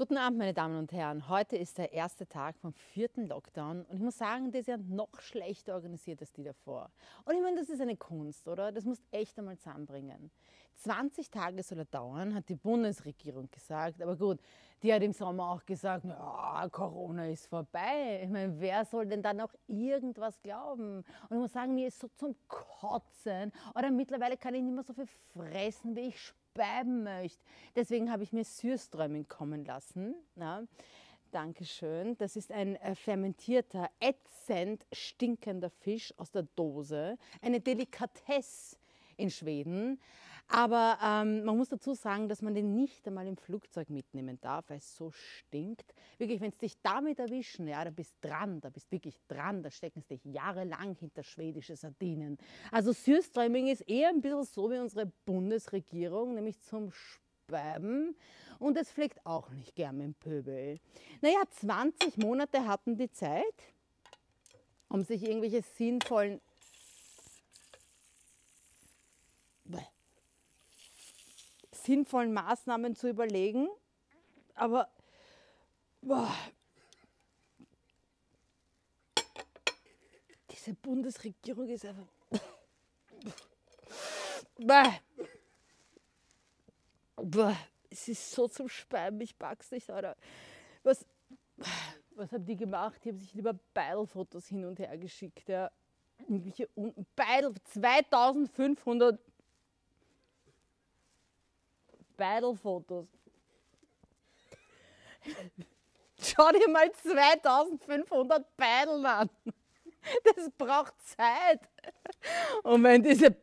Guten Abend, meine Damen und Herren. Heute ist der erste Tag vom vierten Lockdown und ich muss sagen, der ist ja noch schlechter organisiert als die davor. Und ich meine, das ist eine Kunst, oder? Das muss echt einmal zusammenbringen. 20 Tage soll er dauern, hat die Bundesregierung gesagt. Aber gut, die hat im Sommer auch gesagt, ja, Corona ist vorbei. Ich meine, wer soll denn da noch irgendwas glauben? Und ich muss sagen, mir ist so zum Kotzen. Oder mittlerweile kann ich nicht mehr so viel fressen, wie ich bleiben möchte. Deswegen habe ich mir Sürströmming kommen lassen. Ja. Dankeschön. Das ist ein äh, fermentierter, ätzend stinkender Fisch aus der Dose. Eine Delikatesse in Schweden. Aber ähm, man muss dazu sagen, dass man den nicht einmal im Flugzeug mitnehmen darf, weil es so stinkt. Wirklich, wenn es dich damit erwischen, ja, da bist dran, da bist wirklich dran, da stecken sie dich jahrelang hinter schwedische Sardinen. Also Sürströmming ist eher ein bisschen so wie unsere Bundesregierung, nämlich zum Speiben. Und es pflegt auch nicht gern mit dem Pöbel. Naja, 20 Monate hatten die Zeit, um sich irgendwelche sinnvollen sinnvollen Maßnahmen zu überlegen. Aber boah, diese Bundesregierung ist einfach. Boah. Boah, es ist so zum Speiben, ich pack's nicht, oder? Was, was haben die gemacht? Die haben sich lieber Beidel-Fotos hin und her geschickt. Ja. Irgendwelche Beidel, 2500 Beidel-Fotos. Schau dir mal 2500 Beideln an. Das braucht Zeit. Und wenn diese.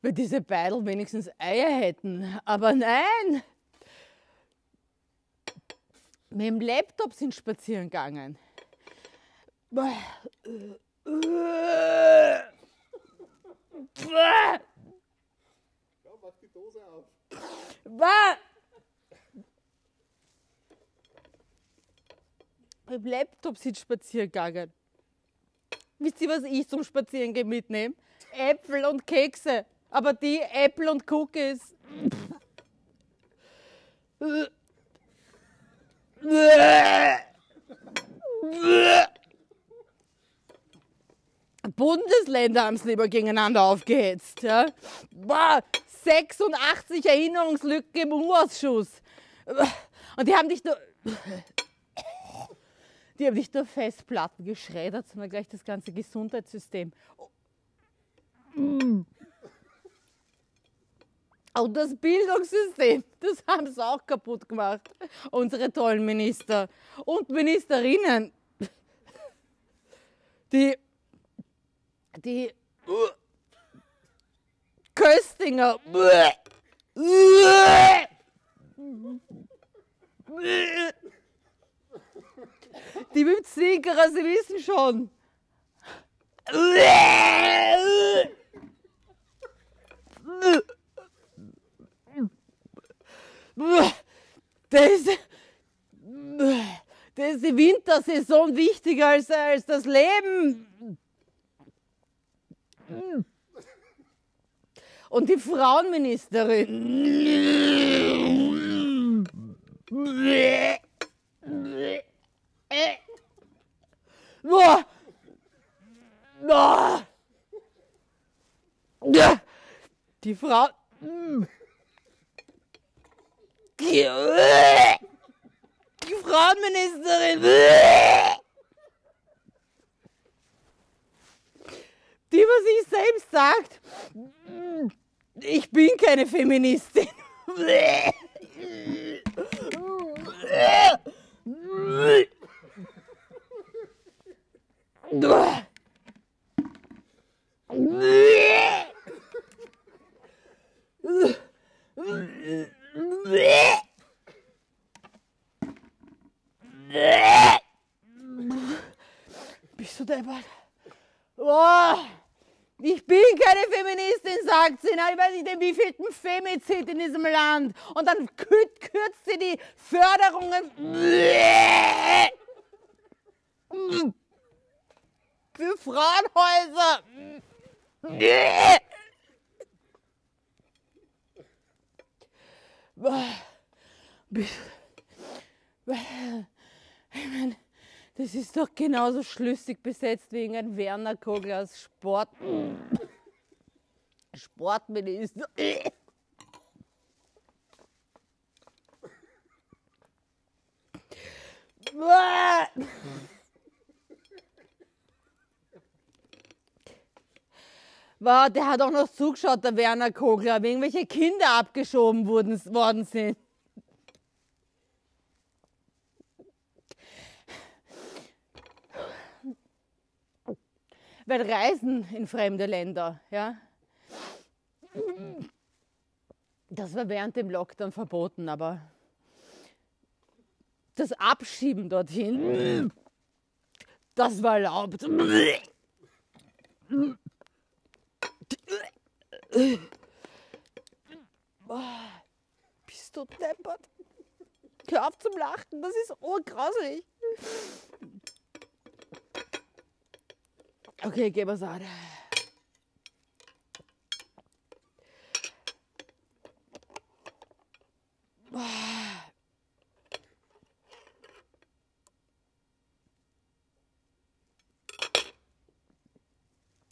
Wenn diese Beidel wenigstens Eier hätten. Aber nein! Mit dem Laptop sind spazieren gegangen. Ja, mach die Dose auf. Was? Beim Laptop sind spazieren gegangen. Wisst ihr, was ich zum Spazierengehen mitnehme? Äpfel und Kekse. Aber die Äpfel und Cookies. Bundesländer haben es lieber gegeneinander aufgehetzt. Ja? Boah, 86 Erinnerungslücken im U-Ausschuss. Und die haben nicht nur. Die haben nicht nur Festplatten geschreddert, sondern gleich das ganze Gesundheitssystem. Und das Bildungssystem, das haben sie auch kaputt gemacht. Unsere tollen Minister und Ministerinnen. Die die Köstinger. Die mit dem Zwinkerer, Sie wissen schon. Das ist, das ist die Wintersaison wichtiger als, als das Leben. Und die Frauenministerin. Boah. Boah. Die Frau. Die Frauenministerin. Die, was ich selbst sagt, ich bin keine Feministin. Bist du deppert? Oh. Ich bin keine Na, ich weiß nicht, wie viel Femizid in diesem Land. Und dann kürzt sie die Förderungen für Frauenhäuser. Ich meine, das ist doch genauso schlüssig besetzt wie ein Werner Kogler als Sport. Sportminister. Wow, der hat auch noch zugeschaut, der Werner Kogler, wie irgendwelche Kinder abgeschoben wurden, worden sind. Weil Reisen in fremde Länder, ja, das war während dem Lockdown verboten, aber das Abschieben dorthin, das war erlaubt. Bist du deppert? Hör auf zum Lachen, das ist urgrausig. Okay, geh was an.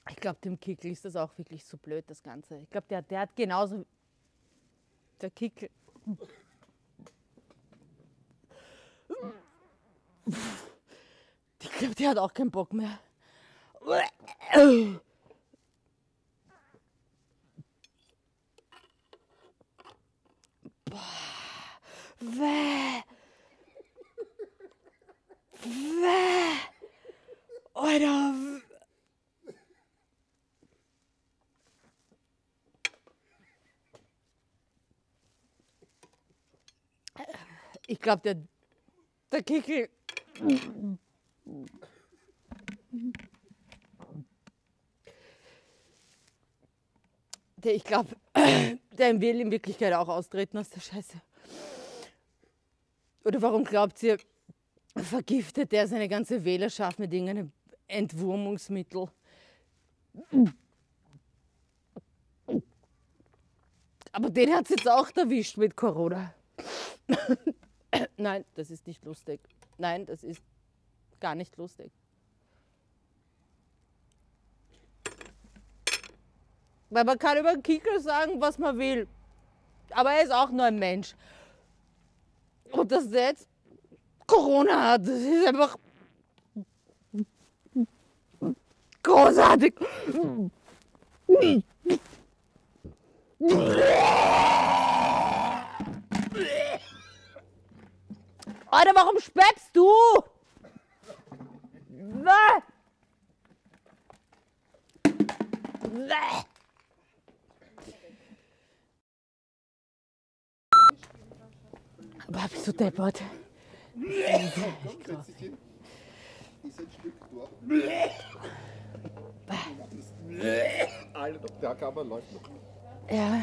Ich glaube, dem Kickel ist das auch wirklich so blöd, das Ganze. Ich glaube, der, der hat genauso. Der Kickel. Ich glaube, der hat auch keinen Bock mehr. Weh. Weh. Alter. Ich glaube, der, der Kickel. Der, ich glaube, der will in Wirklichkeit auch austreten aus der Scheiße. Oder warum glaubt ihr, vergiftet der seine ganze Wählerschaft mit irgendeinem Entwurmungsmittel? Aber den hat es jetzt auch erwischt mit Corona. Nein, das ist nicht lustig. Nein, das ist gar nicht lustig. Weil man kann über Kickel sagen, was man will. Aber er ist auch nur ein Mensch. Und dass der jetzt Corona hat, das ist einfach großartig. Alter, warum spätst du? Bäh. Bäh. Bist du deppert? Alter, der Kammer läuft noch. Ja.